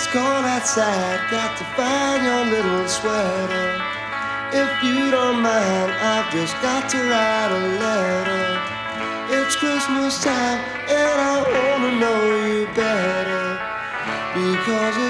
It's cold outside, got to find your little sweater. If you don't mind, I've just got to write a letter. It's Christmas time, and I wanna know you better. Because it's